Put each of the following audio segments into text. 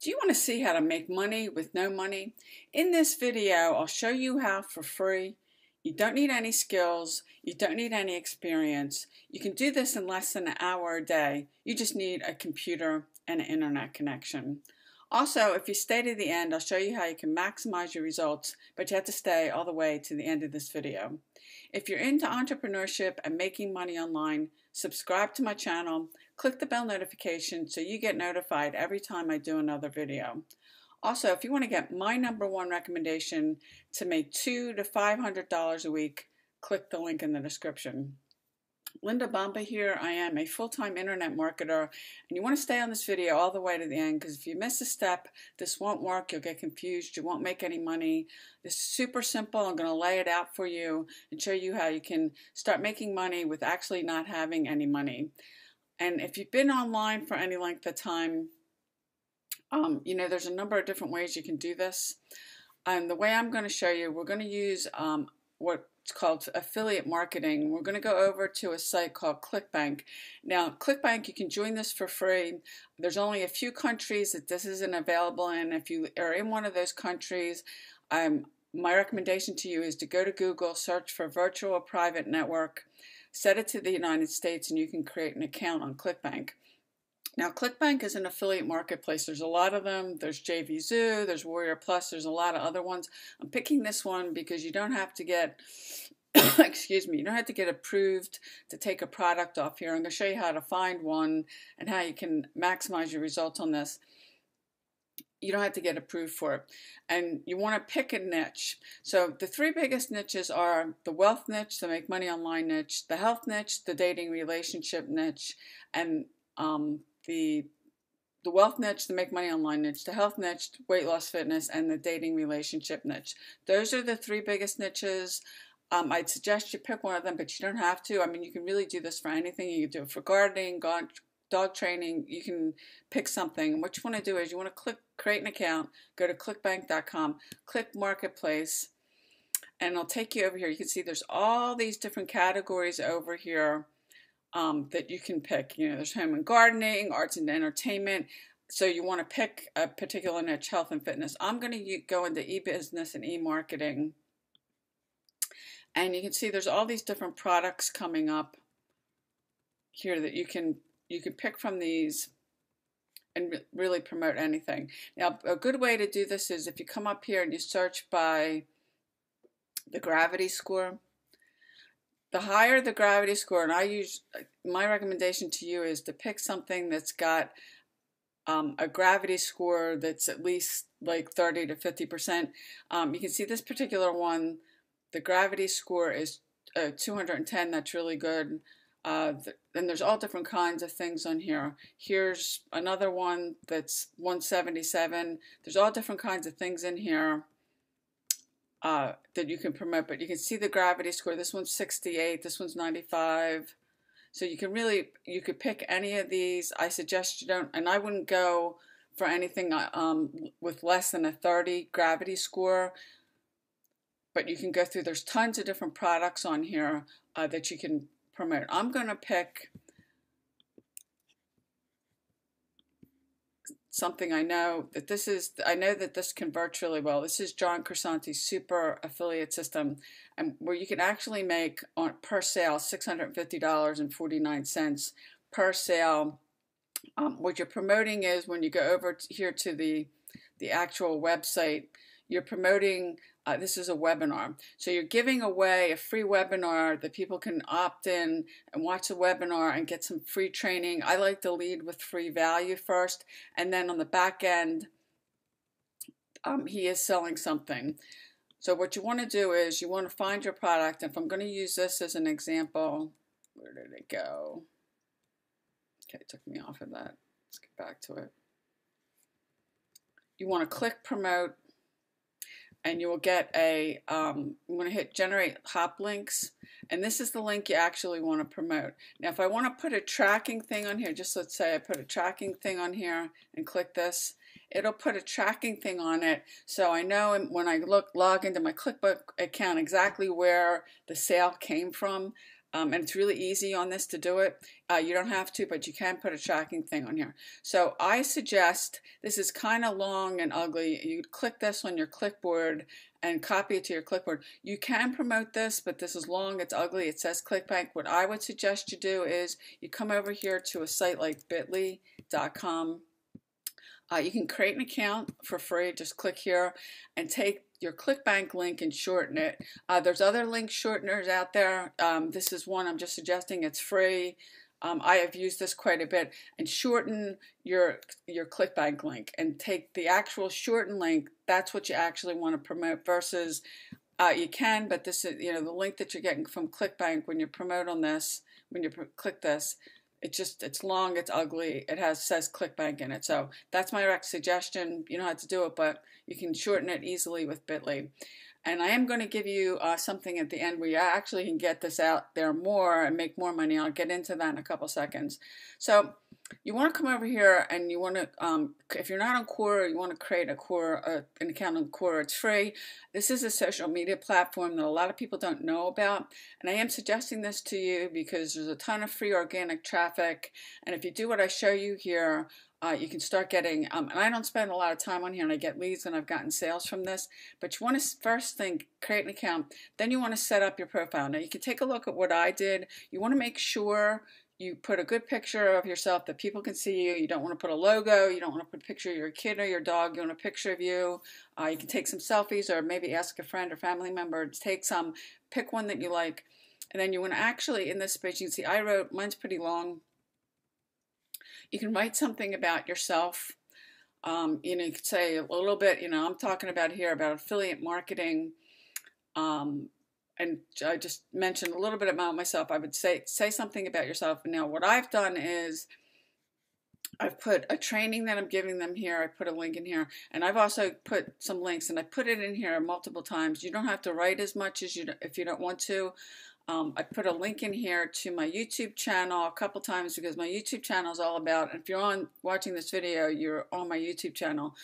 Do you want to see how to make money with no money? In this video, I'll show you how for free. You don't need any skills. You don't need any experience. You can do this in less than an hour a day. You just need a computer and an internet connection. Also, if you stay to the end, I'll show you how you can maximize your results, but you have to stay all the way to the end of this video. If you're into entrepreneurship and making money online, subscribe to my channel, click the bell notification so you get notified every time I do another video. Also, if you want to get my number one recommendation to make two to five hundred dollars a week, click the link in the description. Linda Bomba here. I am a full-time internet marketer and you want to stay on this video all the way to the end because if you miss a step, this won't work. You'll get confused. You won't make any money. This is super simple. I'm going to lay it out for you and show you how you can start making money with actually not having any money. And if you've been online for any length of time, um, you know, there's a number of different ways you can do this. And the way I'm going to show you, we're going to use um, what's called affiliate marketing. We're going to go over to a site called ClickBank. Now, ClickBank, you can join this for free. There's only a few countries that this isn't available in. If you are in one of those countries, um, my recommendation to you is to go to Google, search for virtual private network, set it to the United States, and you can create an account on ClickBank. Now, ClickBank is an affiliate marketplace. There's a lot of them. There's JVZoo, there's Warrior Plus, there's a lot of other ones. I'm picking this one because you don't have to get, excuse me, you don't have to get approved to take a product off here. I'm going to show you how to find one and how you can maximize your results on this you don't have to get approved for it. And you want to pick a niche. So the three biggest niches are the wealth niche, the make money online niche, the health niche, the dating relationship niche, and um, the the wealth niche, the make money online niche, the health niche, weight loss fitness, and the dating relationship niche. Those are the three biggest niches. Um, I'd suggest you pick one of them, but you don't have to. I mean, you can really do this for anything. You can do it for gardening, dog training, you can pick something. What you want to do is you want to click create an account, go to clickbank.com, click marketplace, and it'll take you over here. You can see there's all these different categories over here um, that you can pick. You know, there's home and gardening, arts and entertainment. So you want to pick a particular niche, health and fitness. I'm going to go into e-business and e-marketing. And you can see there's all these different products coming up here that you can you can pick from these and really promote anything. Now, a good way to do this is if you come up here and you search by the gravity score. The higher the gravity score, and I use my recommendation to you is to pick something that's got um, a gravity score that's at least like 30 to 50 percent. Um, you can see this particular one, the gravity score is uh, 210. That's really good. Uh, and there's all different kinds of things on here. Here's another one that's 177. There's all different kinds of things in here uh, that you can promote, but you can see the gravity score. This one's 68, this one's 95. So you can really, you could pick any of these. I suggest you don't, and I wouldn't go for anything uh, um, with less than a 30 gravity score but you can go through there's tons of different products on here uh, that you can promote. I'm going to pick something I know that this is, I know that this converts really well. This is John Crestani's super affiliate system and where you can actually make on per sale $650.49 per sale. Um, what you're promoting is when you go over here to the, the actual website, you're promoting uh, this is a webinar. So you're giving away a free webinar that people can opt in and watch the webinar and get some free training. I like to lead with free value first, and then on the back end, um, he is selling something. So what you want to do is you want to find your product. If I'm going to use this as an example, where did it go? Okay, it took me off of that. Let's get back to it. You want to click promote and you will get a, um, I'm going to hit generate hop links, and this is the link you actually want to promote. Now, if I want to put a tracking thing on here, just let's say I put a tracking thing on here and click this, it'll put a tracking thing on it so I know when I look log into my ClickBank account exactly where the sale came from. Um, and it's really easy on this to do it. Uh, you don't have to, but you can put a tracking thing on here. So I suggest, this is kind of long and ugly, you click this on your clipboard and copy it to your clipboard. You can promote this, but this is long, it's ugly, it says ClickBank. What I would suggest you do is you come over here to a site like bit.ly.com. Uh, you can create an account for free, just click here and take your ClickBank link and shorten it. Uh, there's other link shorteners out there. Um, this is one I'm just suggesting. It's free. Um, I have used this quite a bit and shorten your your ClickBank link and take the actual shortened link. That's what you actually want to promote versus uh, you can, but this is you know the link that you're getting from ClickBank when you promote on this when you click this. It just it's long, it's ugly. It has says ClickBank in it. So that's my suggestion. You know how to do it, but you can shorten it easily with Bitly. And I am going to give you uh, something at the end where you actually can get this out there more and make more money. I'll get into that in a couple seconds. So you want to come over here and you want to, um, if you're not on Quora, you want to create a Quora, uh, an account on Quora. It's free. This is a social media platform that a lot of people don't know about. And I am suggesting this to you because there's a ton of free organic traffic. And if you do what I show you here, uh, you can start getting, um, and I don't spend a lot of time on here and I get leads and I've gotten sales from this, but you want to first think, create an account, then you want to set up your profile. Now you can take a look at what I did. You want to make sure you put a good picture of yourself that people can see you. You don't want to put a logo. You don't want to put a picture of your kid or your dog. You want a picture of you. Uh, you can take some selfies or maybe ask a friend or family member to take some. Pick one that you like. And then you want to actually, in this page, you can see I wrote, mine's pretty long. You can write something about yourself. Um, you know, you could say a little bit, you know, I'm talking about here about affiliate marketing. Um, and I just mentioned a little bit about myself. I would say say something about yourself. Now, what I've done is I've put a training that I'm giving them here. I put a link in here, and I've also put some links, and I put it in here multiple times. You don't have to write as much as you if you don't want to. Um, I put a link in here to my YouTube channel a couple times because my YouTube channel is all about, if you're on watching this video, you're on my YouTube channel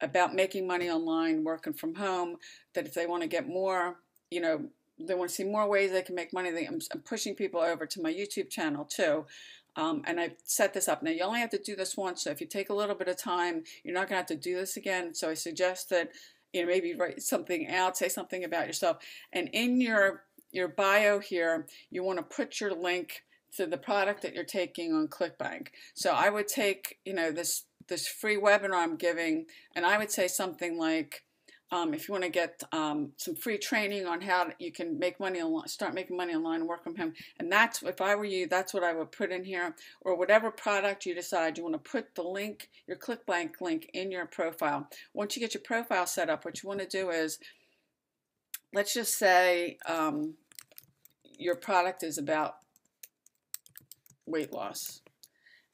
about making money online, working from home, that if they want to get more, you know, they want to see more ways they can make money, I'm, I'm pushing people over to my YouTube channel too. Um, and I've set this up. Now, you only have to do this once, so if you take a little bit of time, you're not going to have to do this again. So I suggest that, you know, maybe write something out, say something about yourself. And in your your bio here, you want to put your link to the product that you're taking on ClickBank. So I would take, you know, this this free webinar I'm giving, and I would say something like, um, if you want to get um, some free training on how you can make money online, start making money online work from home. And that's, if I were you, that's what I would put in here. Or whatever product you decide, you want to put the link, your ClickBank link in your profile. Once you get your profile set up, what you want to do is, let's just say um, your product is about weight loss.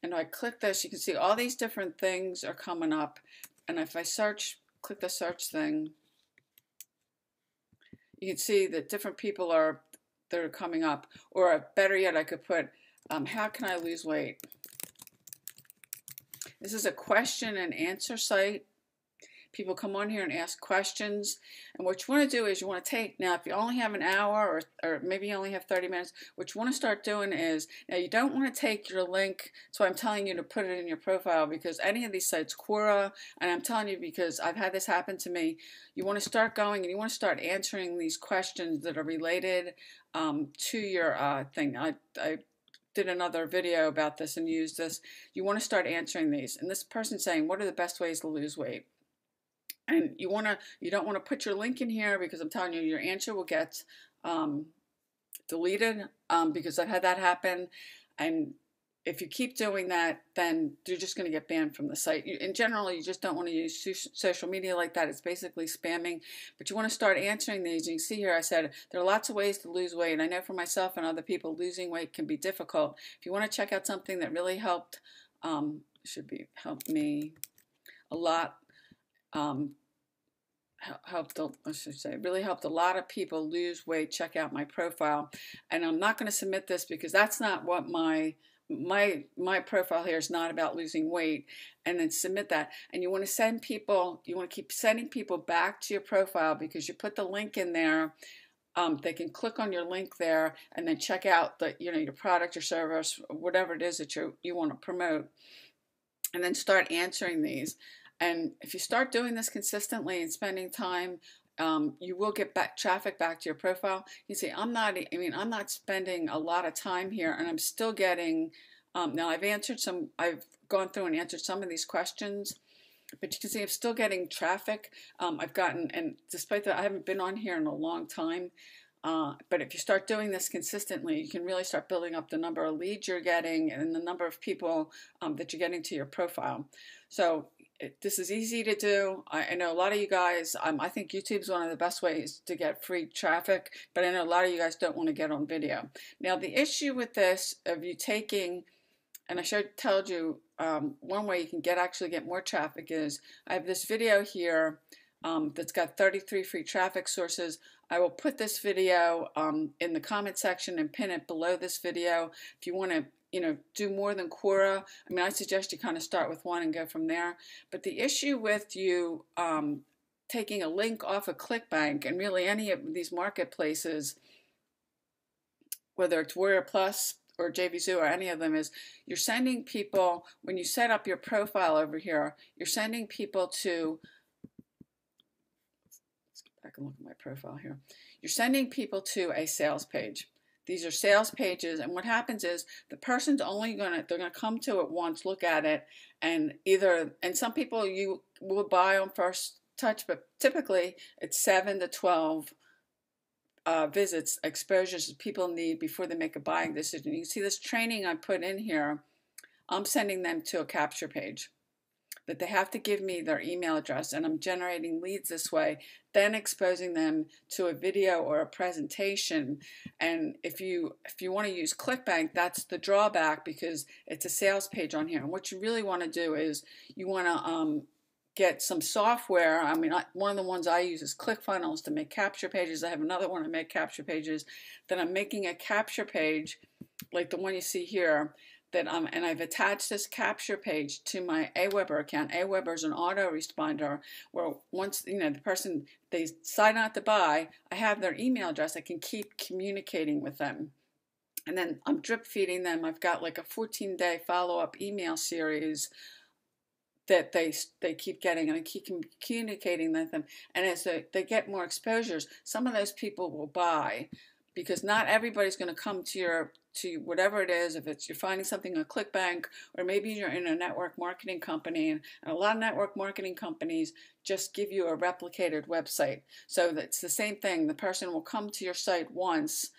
And I click this, you can see all these different things are coming up. And if I search, click the search thing, you can see that different people are that are coming up. Or better yet, I could put, um, how can I lose weight? This is a question and answer site. People come on here and ask questions. And what you want to do is you want to take, now if you only have an hour or, or maybe you only have 30 minutes, what you want to start doing is, now you don't want to take your link, so I'm telling you to put it in your profile because any of these sites, Quora, and I'm telling you because I've had this happen to me, you want to start going and you want to start answering these questions that are related um, to your uh, thing. I, I did another video about this and used this. You want to start answering these. And this person saying, what are the best ways to lose weight? And you want to you don't want to put your link in here because I'm telling you your answer will get um, deleted um, because I've had that happen. And if you keep doing that then you're just going to get banned from the site. You, in general you just don't want to use social media like that. It's basically spamming. But you want to start answering these. You can see here I said there are lots of ways to lose weight. And I know for myself and other people losing weight can be difficult. If you want to check out something that really helped um, should be helped me a lot um, helped, I should say, really helped a lot of people lose weight. Check out my profile. And I'm not going to submit this because that's not what my my my profile here is not about losing weight and then submit that and you want to send people you want to keep sending people back to your profile because you put the link in there um, they can click on your link there and then check out the you know your product or service, whatever it is that you you want to promote, and then start answering these. And if you start doing this consistently and spending time um, you will get back traffic back to your profile. You see, I'm not, I mean, I'm not spending a lot of time here and I'm still getting, um, now I've answered some, I've gone through and answered some of these questions, but you can see I'm still getting traffic. Um, I've gotten, and despite that, I haven't been on here in a long time. Uh, but if you start doing this consistently, you can really start building up the number of leads you're getting and the number of people um, that you're getting to your profile. So this is easy to do. I, I, know a lot of you guys, um, I think YouTube is one of the best ways to get free traffic, but I know a lot of you guys don't want to get on video. Now, the issue with this of you taking, and I should told you um, one way you can get actually get more traffic is I have this video here um, that's got 33 free traffic sources. I will put this video um, in the comment section and pin it below this video if you want to you know, do more than Quora. I mean, I suggest you kind of start with one and go from there. But the issue with you um, taking a link off of ClickBank and really any of these marketplaces, whether it's Warrior Plus or JVZoo or any of them, is you're sending people, when you set up your profile over here, you're sending people to, let's get back and look at my profile here. You're sending people to a sales page. These are sales pages, and what happens is the person's only gonna they're gonna come to it once, look at it, and either and some people you will buy on first touch, but typically it's seven to twelve uh, visits, exposures that people need before they make a buying decision. You see this training I put in here. I'm sending them to a capture page that they have to give me their email address and I'm generating leads this way, then exposing them to a video or a presentation. And if you if you want to use ClickBank, that's the drawback because it's a sales page on here. And what you really want to do is you want to um, get some software. I mean, I, one of the ones I use is ClickFunnels to make capture pages. I have another one to make capture pages. Then I'm making a capture page like the one you see here that um, and I've attached this capture page to my Aweber account. Aweber is an autoresponder where once you know the person they sign out to buy, I have their email address. I can keep communicating with them, and then I'm drip feeding them. I've got like a 14 day follow up email series that they they keep getting and I keep communicating with them. And as they, they get more exposures, some of those people will buy because not everybody's going to come to your to whatever it is if it's you're finding something on clickbank or maybe you're in a network marketing company and, a lot of network marketing companies just give you a replicated website. So it's the same thing the person will come to your site once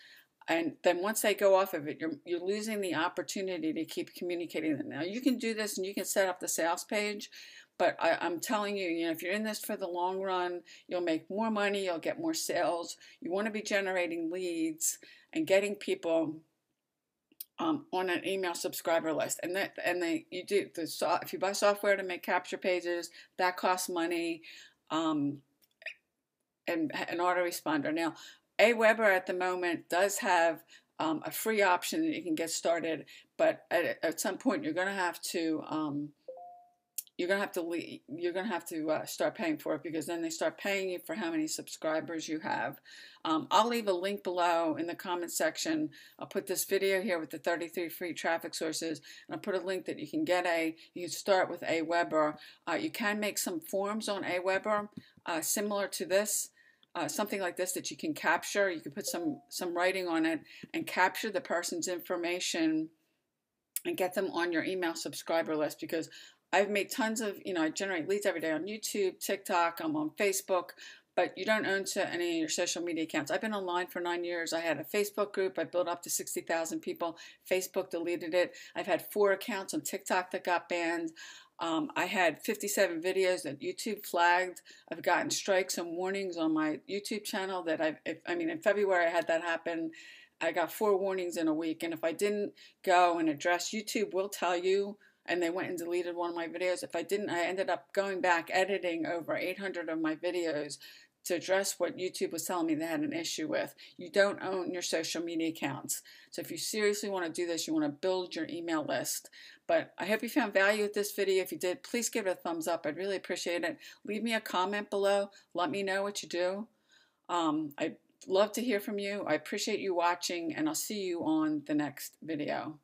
and then once they go off of it you're, you're losing the opportunity to keep communicating them. Now you can do this and you can set up the sales page but I, am telling you, you know, if you're in this for the long run, you'll make more money, you'll get more sales. You want to be generating leads and getting people um, on an email subscriber list. And that and they you do the so, if you buy software to make capture pages, that costs money. Um, and an autoresponder. Now, Aweber at the moment does have um, a free option that you can get started, but at, at some point you're going to have to um, you're gonna have to leave, you're gonna have to uh, start paying for it because then they start paying you for how many subscribers you have. Um, I'll leave a link below in the comment section. I'll put this video here with the 33 free traffic sources, and I'll put a link that you can get a. You can start with Aweber. Uh, you can make some forms on Aweber uh, similar to this. Uh, something like this that you can capture. You can put some some writing on it and capture the person's information and get them on your email subscriber list because I've made tons of, you know, I generate leads every day on YouTube, TikTok, I'm on Facebook, but you don't own to any of your social media accounts. I've been online for nine years. I had a Facebook group. I built up to 60,000 people. Facebook deleted it. I've had four accounts on TikTok that got banned. Um, I had 57 videos that YouTube flagged. I've gotten strikes and warnings on my YouTube channel that I've, if, I mean, in February I had that happen. I got four warnings in a week. And if I didn't go and address, YouTube will tell you and they went and deleted one of my videos. If I didn't, I ended up going back editing over 800 of my videos to address what YouTube was telling me they had an issue with. You don't own your social media accounts. So if you seriously want to do this, you want to build your email list. But I hope you found value with this video. If you did, please give it a thumbs up. I'd really appreciate it. Leave me a comment below. Let me know what you do. Um, I love to hear from you. I appreciate you watching, and I'll see you on the next video.